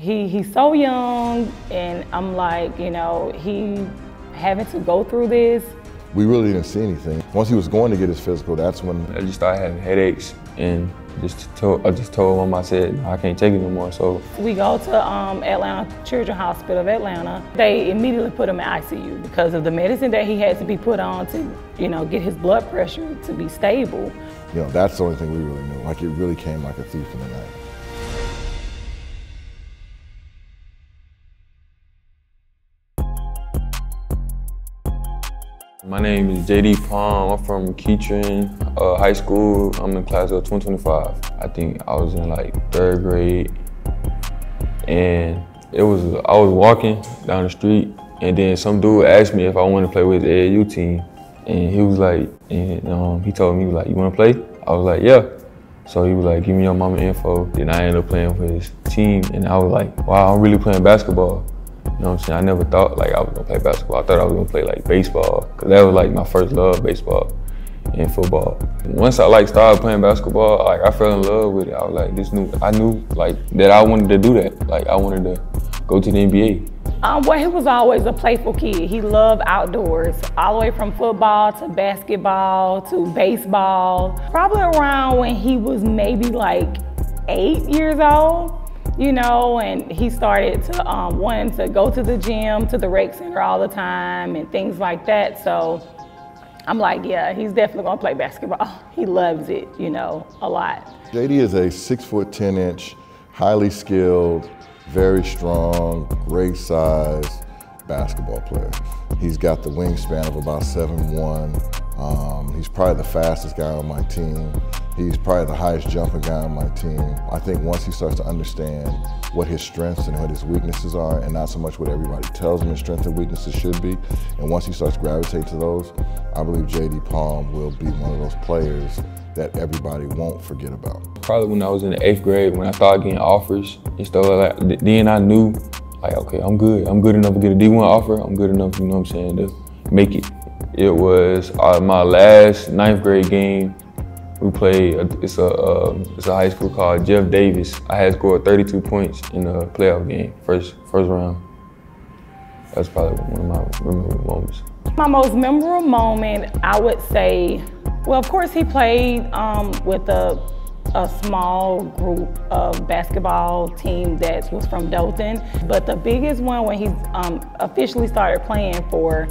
He, he's so young, and I'm like, you know, he having to go through this. We really didn't see anything. Once he was going to get his physical, that's when I just started having headaches and just told, I just told him I said, I can't take it no more. So We go to um, Atlanta Children's Hospital of Atlanta. They immediately put him in ICU because of the medicine that he had to be put on to, you know, get his blood pressure to be stable. you know, that's the only thing we really knew. Like it really came like a thief in the night. My name is JD Palm. I'm from McEachern uh, High School. I'm in class of 2025. I think I was in like third grade. And it was, I was walking down the street and then some dude asked me if I wanted to play with the AAU team. And he was like, and um, he told me, he like, you wanna play? I was like, yeah. So he was like, give me your mama info. Then I ended up playing for his team. And I was like, wow, I'm really playing basketball. You know what I'm saying? I never thought like I was gonna play basketball. I thought I was gonna play like baseball. Cause that was like my first love, baseball and football. Once I like started playing basketball, like I fell in love with it. I was like, this new, I knew like that I wanted to do that. Like I wanted to go to the NBA. Um, well, he was always a playful kid. He loved outdoors, all the way from football to basketball to baseball. Probably around when he was maybe like eight years old, you know, and he started to um, wanting to go to the gym, to the rec center all the time, and things like that. So I'm like, yeah, he's definitely gonna play basketball. He loves it, you know, a lot. JD is a six foot, 10 inch, highly skilled, very strong, great size basketball player. He's got the wingspan of about 7'1". Um, he's probably the fastest guy on my team. He's probably the highest jumping guy on my team. I think once he starts to understand what his strengths and what his weaknesses are, and not so much what everybody tells him his strengths and weaknesses should be, and once he starts gravitating to those, I believe JD Palm will be one of those players that everybody won't forget about. Probably when I was in the eighth grade, when I started getting offers and stuff like that, then I knew like, okay, I'm good. I'm good enough to get a D1 offer. I'm good enough, you know what I'm saying, to make it. It was uh, my last ninth grade game. We played, it's a, uh, it's a high school called Jeff Davis. I had scored 32 points in a playoff game, first, first round. That's probably one of my memorable moments. My most memorable moment, I would say, well, of course, he played um, with a, a small group of basketball team that was from Dothan. But the biggest one when he um, officially started playing for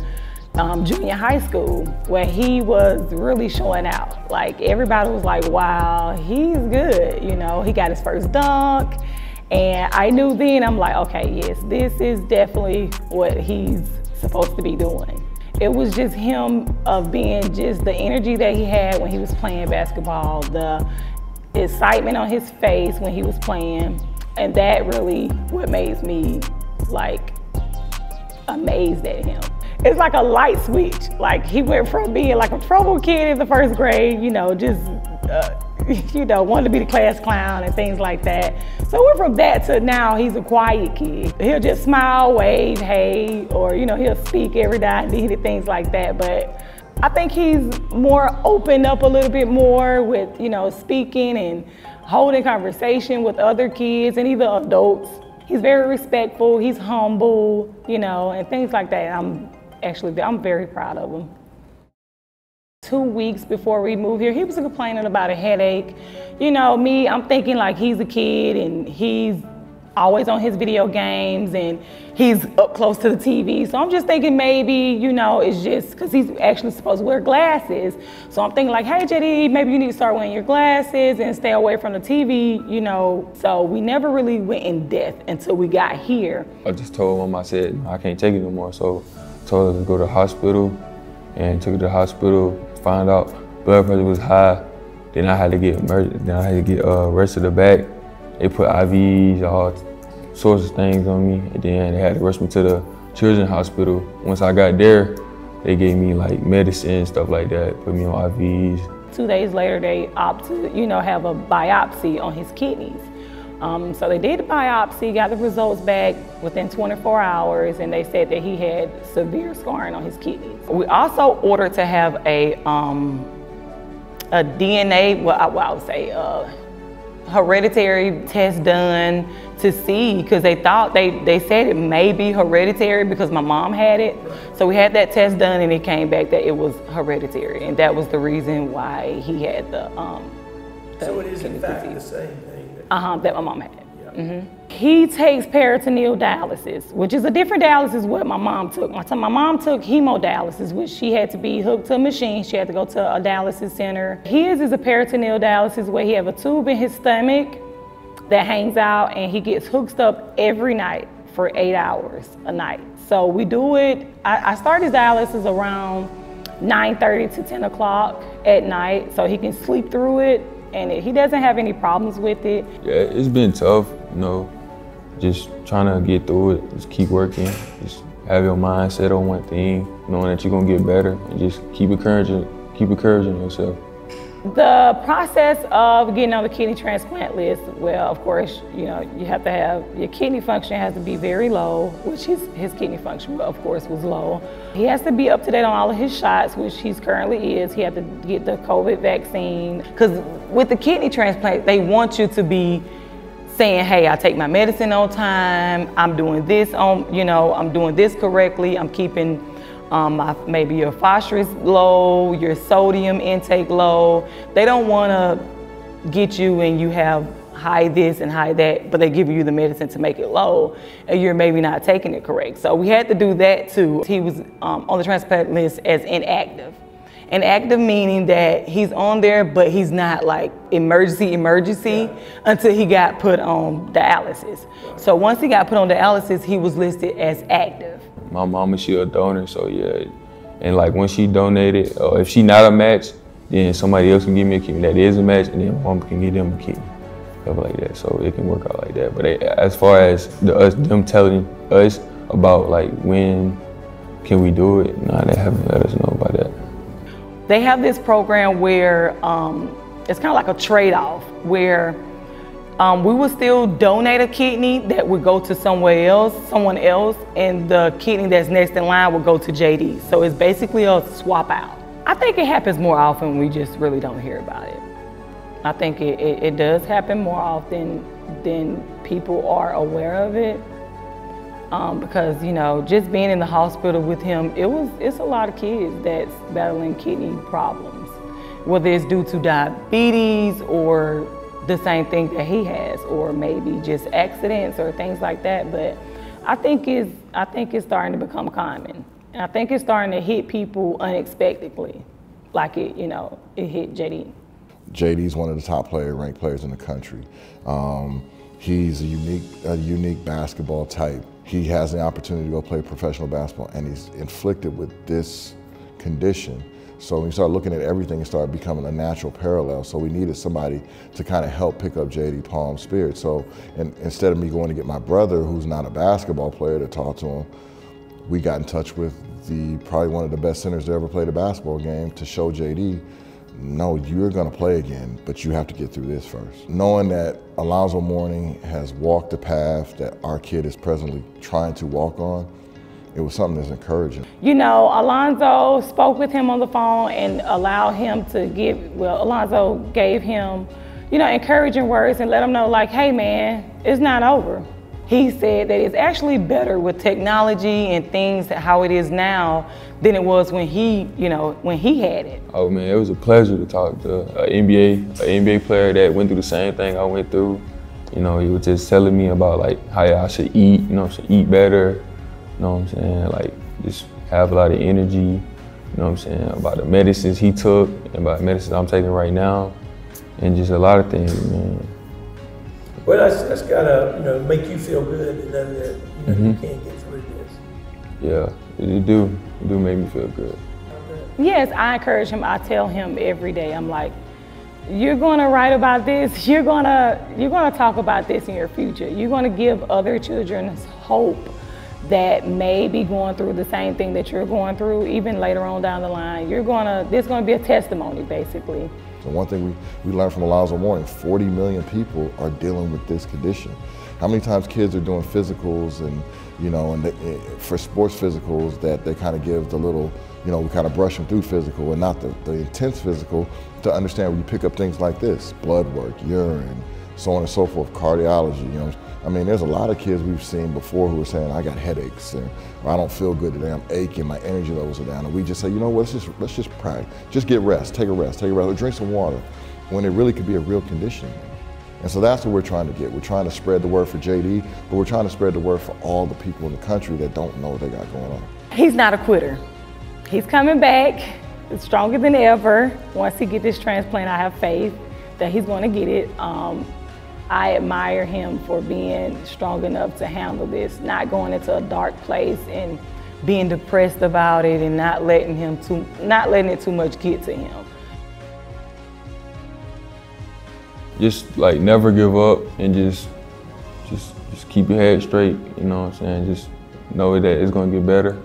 um, junior high school, where he was really showing out. Like everybody was like, wow, he's good. You know, he got his first dunk. And I knew then, I'm like, okay, yes, this is definitely what he's supposed to be doing. It was just him of being just the energy that he had when he was playing basketball, the excitement on his face when he was playing, and that really what made me like amazed at him. It's like a light switch. Like he went from being like a trouble kid in the first grade, you know, just uh, you know, wanted to be the class clown and things like that. So we're from that to now he's a quiet kid. He'll just smile, wave, hey, or you know, he'll speak every now and then, things like that. But I think he's more opened up a little bit more with, you know, speaking and holding conversation with other kids and even adults. He's very respectful, he's humble, you know, and things like that. I'm actually, I'm very proud of him. Two weeks before we moved here, he was complaining about a headache. You know, me, I'm thinking like he's a kid and he's always on his video games and he's up close to the TV. So I'm just thinking maybe, you know, it's just because he's actually supposed to wear glasses. So I'm thinking like, hey, JD, maybe you need to start wearing your glasses and stay away from the TV, you know. So we never really went in depth until we got here. I just told him, I said, I can't take it no more. So told her to go to the hospital and took her to the hospital, found out blood pressure was high. Then I had to get then I had to get uh, rest of the back. They put IVs, all sorts of things on me. And then they had to rush me to the children's hospital. Once I got there, they gave me like medicine, stuff like that, put me on IVs. Two days later, they opted, you know, have a biopsy on his kidneys. Um, so they did the biopsy, got the results back within 24 hours, and they said that he had severe scarring on his kidneys. We also ordered to have a, um, a DNA, well I, well, I would say, uh, hereditary test done to see because they thought they they said it may be hereditary because my mom had it. So we had that test done and it came back that it was hereditary and that was the reason why he had the um the So it is in fact the same Uh-huh, that my mom had. hmm He takes peritoneal dialysis, which is a different dialysis what my mom took. My, my mom took hemodialysis, which she had to be hooked to a machine. She had to go to a dialysis center. His is a peritoneal dialysis where he have a tube in his stomach that hangs out and he gets hooked up every night for eight hours a night. So we do it, I, I start his dialysis around 9.30 to 10 o'clock at night so he can sleep through it and it, he doesn't have any problems with it. Yeah, it's been tough, you know, just trying to get through it, just keep working, just have your mind set on one thing, knowing that you're gonna get better, and just keep encouraging, keep encouraging yourself. The process of getting on the kidney transplant list, well, of course, you know, you have to have your kidney function has to be very low, which his, his kidney function, of course, was low. He has to be up to date on all of his shots, which he's currently is. He had to get the COVID vaccine. Because with the kidney transplant, they want you to be saying, hey, I take my medicine on time, I'm doing this on, you know, I'm doing this correctly, I'm keeping um, maybe your phosphorus low, your sodium intake low. They don't want to get you and you have high this and high that, but they give you the medicine to make it low, and you're maybe not taking it correct. So we had to do that too. He was um, on the transplant list as inactive. Inactive meaning that he's on there, but he's not like emergency, emergency until he got put on dialysis. So once he got put on dialysis, he was listed as active. My mama, she a donor, so yeah. And like when she donated, or if she not a match, then somebody else can give me a kidney that is a match, and then mom can give them a kidney, stuff like that. So it can work out like that. But eh, as far as the, us, them telling us about like when can we do it, nah, they haven't let us know about that. They have this program where um, it's kind of like a trade-off where um, we would still donate a kidney that would go to somewhere else, someone else, and the kidney that's next in line would go to JD. So it's basically a swap out. I think it happens more often. We just really don't hear about it. I think it, it, it does happen more often than people are aware of it. Um, because you know, just being in the hospital with him, it was it's a lot of kids that's battling kidney problems, whether it's due to diabetes or the same thing that he has, or maybe just accidents or things like that. But I think it's I think it's starting to become common, and I think it's starting to hit people unexpectedly, like it you know it hit JD. JD's one of the top player ranked players in the country. Um, he's a unique, a unique basketball type. He has the opportunity to go play professional basketball, and he's inflicted with this condition. So when you start looking at everything, it started becoming a natural parallel. So we needed somebody to kind of help pick up JD Palm's spirit. So instead of me going to get my brother, who's not a basketball player, to talk to him, we got in touch with the probably one of the best centers to ever play a basketball game to show JD, no, you're gonna play again, but you have to get through this first. Knowing that Alonzo Mourning has walked the path that our kid is presently trying to walk on, it was something that's encouraging. You know, Alonzo spoke with him on the phone and allowed him to give, well, Alonzo gave him, you know, encouraging words and let him know, like, hey, man, it's not over. He said that it's actually better with technology and things how it is now than it was when he, you know, when he had it. Oh man, it was a pleasure to talk to an NBA, an NBA player that went through the same thing I went through. You know, he was just telling me about like how I should eat, you know, I should eat better. You know what I'm saying? Like just have a lot of energy. You know what I'm saying? About the medicines he took, and about medicines I'm taking right now, and just a lot of things, man. Well, that's, that's gotta, you know, make you feel good to know that, you know, you Mhm. can't get through this. Yeah, it, it do, it do make me feel good. Yes, I encourage him. I tell him every day. I'm like, you're going to write about this. You're going to you're going to talk about this in your future. You're going to give other children hope that may be going through the same thing that you're going through, even later on down the line. You're going to there's going to be a testimony, basically. So one thing we, we learned from Alonzo Mourning, 40 million people are dealing with this condition. How many times kids are doing physicals and, you know, and eh, for sports physicals that they kind of give the little, you know, we kind of brush them through physical and not the, the intense physical to understand when you pick up things like this, blood work, urine, so on and so forth, cardiology, you know. I mean, there's a lot of kids we've seen before who are saying, I got headaches, and, or I don't feel good today, I'm aching, my energy levels are down. And we just say, you know what, let's just, let's just practice. Just get rest, take a rest, take a rest, or drink some water, when it really could be a real condition. And so that's what we're trying to get. We're trying to spread the word for JD, but we're trying to spread the word for all the people in the country that don't know what they got going on. He's not a quitter. He's coming back stronger than ever. Once he get this transplant, I have faith that he's going to get it. Um, I admire him for being strong enough to handle this, not going into a dark place and being depressed about it and not letting him too, not letting it too much get to him. just like never give up and just just just keep your head straight, you know what I'm saying? Just know that it's gonna get better.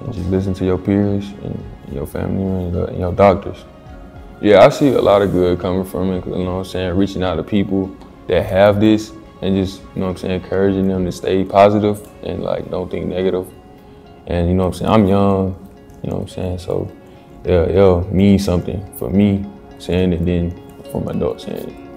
And just listen to your peers and your family and, and your doctors. Yeah, I see a lot of good coming from it, you know what I'm saying? Reaching out to people that have this and just, you know I'm saying, encouraging them to stay positive and like don't think negative. And you know I'm saying, I'm young, you know I'm saying? So yeah, it'll mean something for me saying it then for my adults saying it.